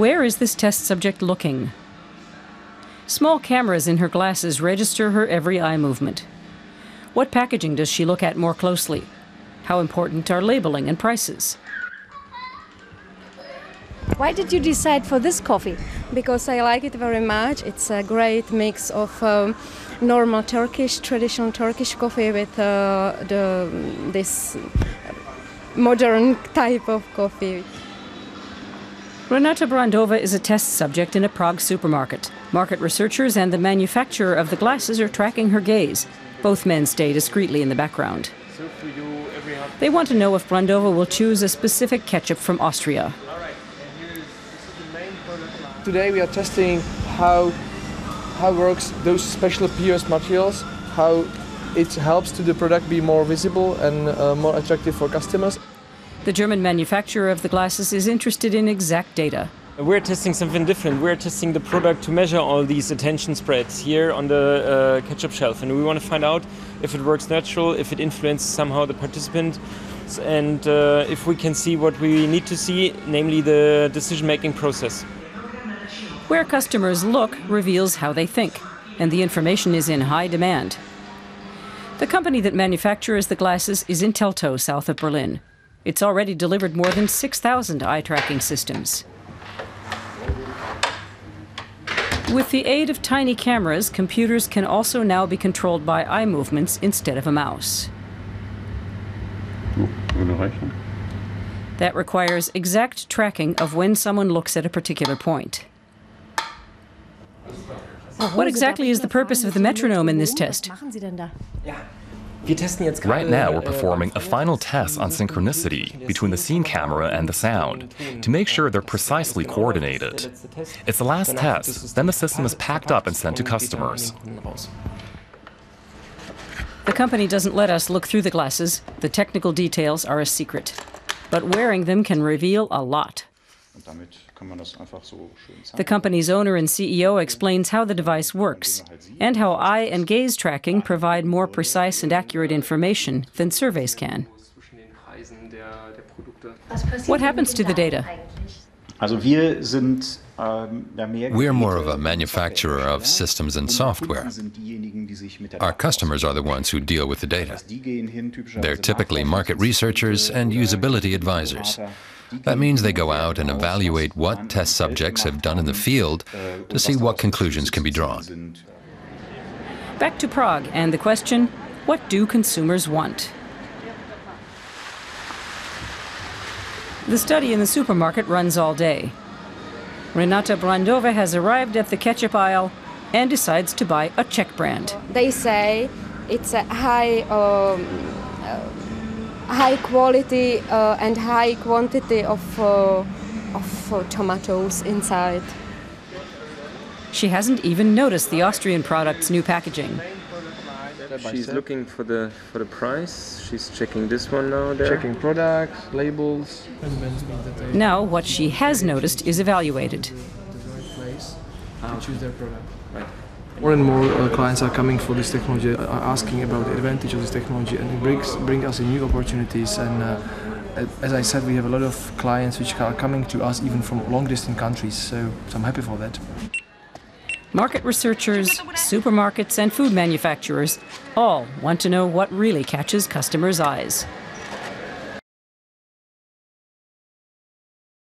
Where is this test subject looking? Small cameras in her glasses register her every eye movement. What packaging does she look at more closely? How important are labeling and prices? Why did you decide for this coffee? Because I like it very much. It's a great mix of um, normal Turkish, traditional Turkish coffee with uh, the this modern type of coffee. Renata Brandova is a test subject in a Prague supermarket. Market researchers and the manufacturer of the glasses are tracking her gaze. Both men stay discreetly in the background. They want to know if Brandova will choose a specific ketchup from Austria. Today we are testing how how works those special PS materials, how it helps to the product be more visible and uh, more attractive for customers. The German manufacturer of the glasses is interested in exact data. We're testing something different. We're testing the product to measure all these attention spreads here on the uh, ketchup shelf, and we want to find out if it works natural, if it influences somehow the participant, and uh, if we can see what we need to see, namely the decision-making process. Where customers look reveals how they think, and the information is in high demand. The company that manufactures the glasses is in Teltow, south of Berlin. It's already delivered more than 6,000 eye tracking systems. With the aid of tiny cameras, computers can also now be controlled by eye movements instead of a mouse. That requires exact tracking of when someone looks at a particular point. What exactly is the purpose of the metronome in this test? Right now, we're performing a final test on synchronicity between the scene camera and the sound to make sure they're precisely coordinated. It's the last test, then the system is packed up and sent to customers. The company doesn't let us look through the glasses. The technical details are a secret. But wearing them can reveal a lot. The company's owner and CEO explains how the device works and how eye and gaze tracking provide more precise and accurate information than surveys can. What happens to the data? We're more of a manufacturer of systems and software. Our customers are the ones who deal with the data. They're typically market researchers and usability advisors. That means they go out and evaluate what test subjects have done in the field to see what conclusions can be drawn. Back to Prague and the question what do consumers want? The study in the supermarket runs all day. Renata Brandova has arrived at the ketchup aisle and decides to buy a Czech brand. They say it's a high um, high quality uh, and high quantity of, uh, of uh, tomatoes inside. She hasn't even noticed the Austrian product's new packaging. She's looking for the for the price. She's checking this one now. There. Checking products, labels. Now, what she has noticed is evaluated. choose their product. More and more uh, clients are coming for this technology, are asking about the advantage of this technology, and it brings bring us new opportunities. And uh, as I said, we have a lot of clients which are coming to us even from long distant countries. So, so I'm happy for that. Market researchers, supermarkets, and food manufacturers all want to know what really catches customers' eyes.